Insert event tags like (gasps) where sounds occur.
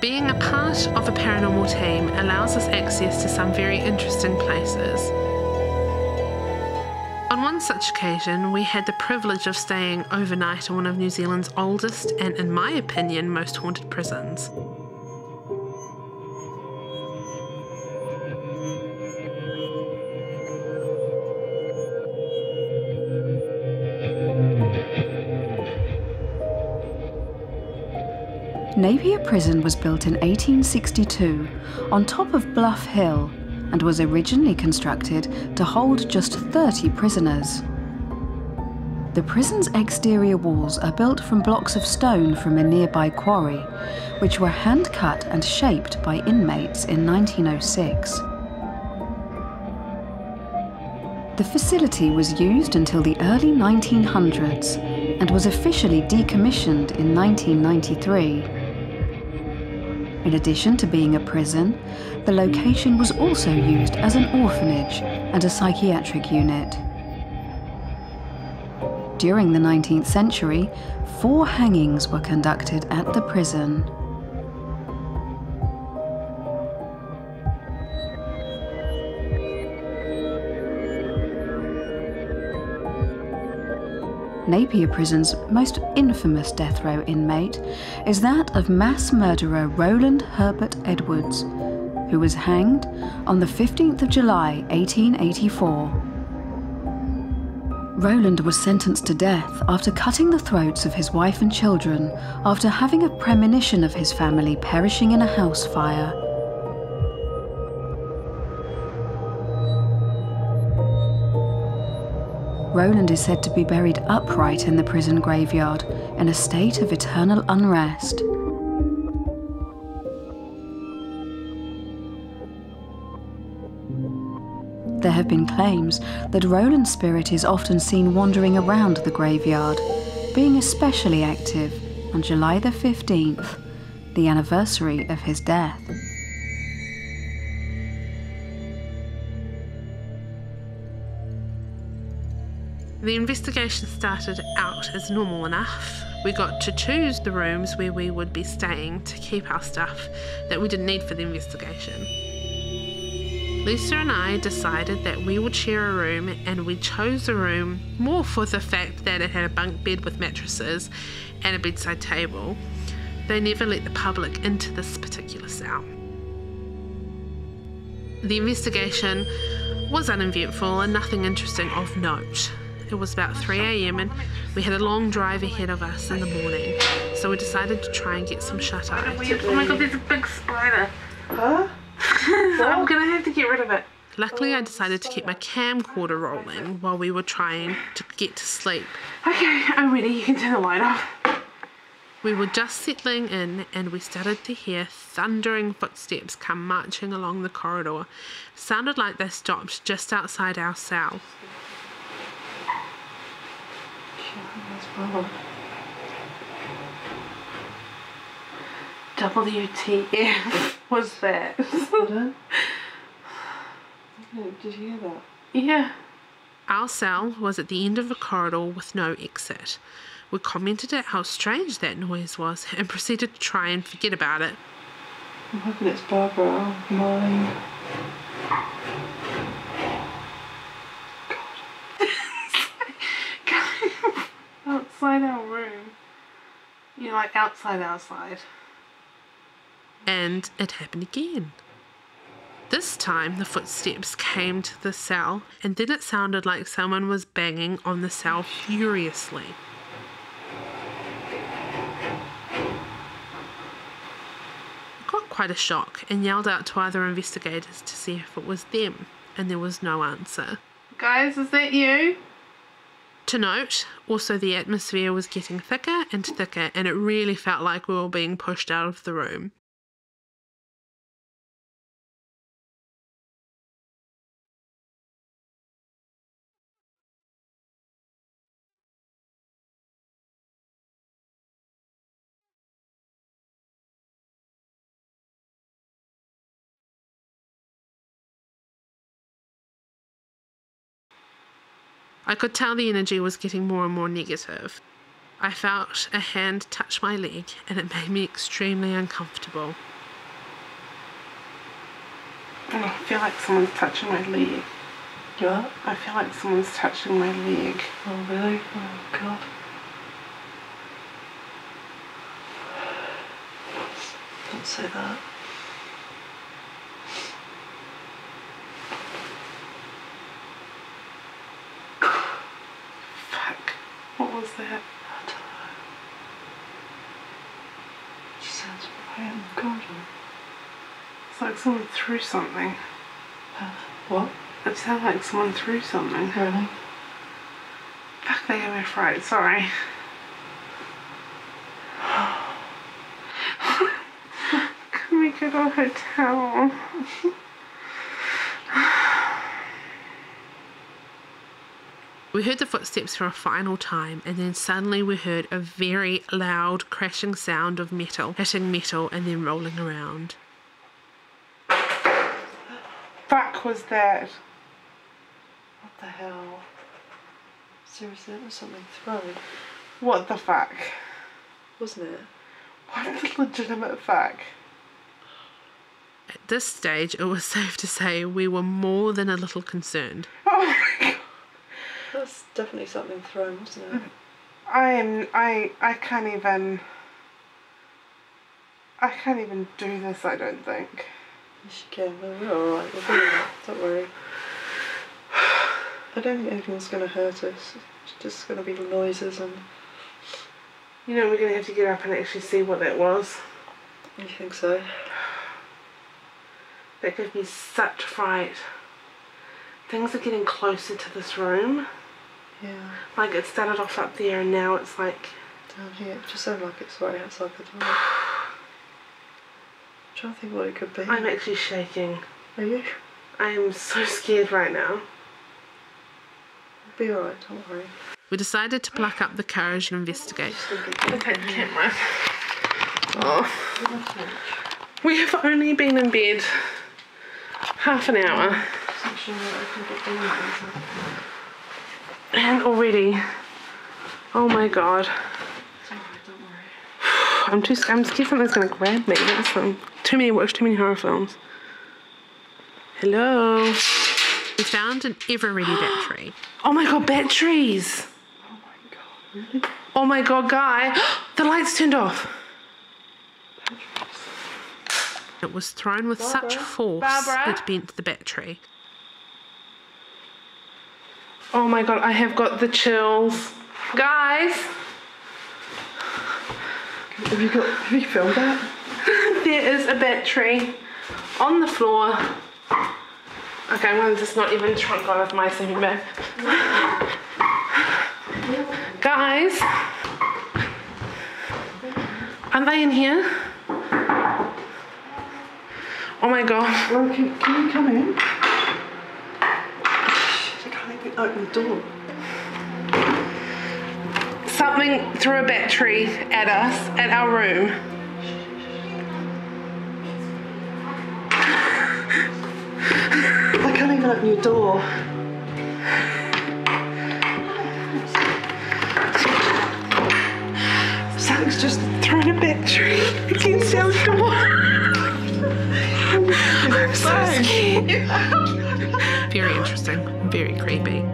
Being a part of a paranormal team allows us access to some very interesting places. On one such occasion, we had the privilege of staying overnight in one of New Zealand's oldest and, in my opinion, most haunted prisons. Napier Prison was built in 1862 on top of Bluff Hill and was originally constructed to hold just 30 prisoners. The prison's exterior walls are built from blocks of stone from a nearby quarry, which were hand cut and shaped by inmates in 1906. The facility was used until the early 1900s and was officially decommissioned in 1993. In addition to being a prison, the location was also used as an orphanage and a psychiatric unit. During the 19th century, four hangings were conducted at the prison. Napier Prison's most infamous death row inmate is that of mass murderer Roland Herbert Edwards, who was hanged on the 15th of July 1884. Roland was sentenced to death after cutting the throats of his wife and children after having a premonition of his family perishing in a house fire. Rowland is said to be buried upright in the prison graveyard in a state of eternal unrest. There have been claims that Roland's spirit is often seen wandering around the graveyard, being especially active on July the 15th, the anniversary of his death. The investigation started out as normal enough. We got to choose the rooms where we would be staying to keep our stuff that we didn't need for the investigation. Lisa and I decided that we would share a room, and we chose the room more for the fact that it had a bunk bed with mattresses and a bedside table. They never let the public into this particular cell. The investigation was uneventful and nothing interesting of note. It was about 3 a.m. and we had a long drive ahead of us in the morning, so we decided to try and get some shut eye. Oh my god, there's a big spider. Huh? (laughs) I'm gonna have to get rid of it. Luckily, I decided to keep my camcorder rolling while we were trying to get to sleep. Okay, I'm ready. You can turn the light off. We were just settling in and we started to hear thundering footsteps come marching along the corridor. It sounded like they stopped just outside our cell. WTF was that? Did you hear that? yeah. Our cell was at the end of a corridor with no exit. We commented at how strange that noise was and (laughs) proceeded to try and forget about it. I'm hoping it's Barbara. Oh, mine. Outside our room. You know, like outside outside. And it happened again. This time the footsteps came to the cell, and then it sounded like someone was banging on the cell furiously. I got quite a shock and yelled out to other investigators to see if it was them, and there was no answer. Guys, is that you? To note, also the atmosphere was getting thicker and thicker, and it really felt like we were being pushed out of the room. I could tell the energy was getting more and more negative. I felt a hand touch my leg and it made me extremely uncomfortable. Oh, I feel like someone's touching my leg. Yeah? I feel like someone's touching my leg. Oh, really? Oh, God. Don't say that. Fuck. What was that? I don't know. It sounds right in the corridor. It's like someone threw something. Uh, what? It sounds like someone threw something. Really? Fuck, they gave me a fright. Sorry. (sighs) (laughs) Can we get a hotel? (laughs) We heard the footsteps for a final time, and then suddenly we heard a very loud crashing sound of metal hitting metal and then rolling around. Fuck was that? What the hell? Seriously, that was something thrown, What the fuck? wasn't it? What a legitimate fuck? At this stage, it was (laughs) safe to say we were more than a little concerned. That's definitely something thrown, wasn't it? I am. I. I can't even. I can't even do this. I don't think. Yes, you can. No, we're alright. We'll be alright. Don't worry. I don't think anything's going to hurt us. It's just going to be noises and. You know, we're gonna have to get up and actually see what that was. You think so? That gave me such fright. Things are getting closer to this room. Yeah. Like it started off up there, and now it's like. Down here. It just sounds like it's right outside the door. I'm (sighs) trying to think what it could be. I'm actually shaking. Are you? I am so scared right now. Be alright. Don't worry. We decided to pluck up the courage and investigate. Okay, camera. Oh. We have only been in bed half an hour, and already. Oh my god. Don't worry. I'm too. I'm scared something's gonna grab me. That's too many. Watch too many horror films. Hello. We found an Eveready (gasps) battery. Oh my god, batteries. Oh my god. Really? Oh my god, guy. (gasps) The lights turned off. It was thrown with such force Barbara? it bent the battery. Oh my god, I have got the chills. Guys, Have you got? Have you filmed that? (laughs) there is a battery on the floor. Okay, I'm gonna just not even try and go with my sleeping bag. (laughs) Guys, are they in here? Oh my god. Well, can, can you come in? Shit, I can't even open the door. Something threw a battery at us at our room. I can't even open your door. Something's just thrown a battery against our door. I'm so scared. Very interesting, very creepy.